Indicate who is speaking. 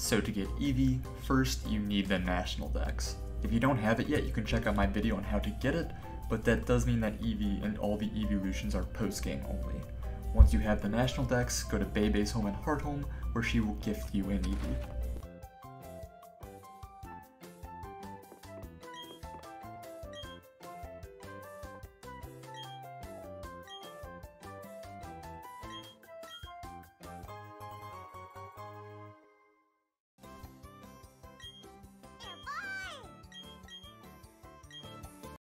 Speaker 1: So to get Eevee, first you need the National Dex. If you don't have it yet, you can check out my video on how to get it, but that does mean that Eevee and all the evolutions are post-game only. Once you have the National Dex, go to Bebe's home and Hearthome, where she will gift you an Eevee.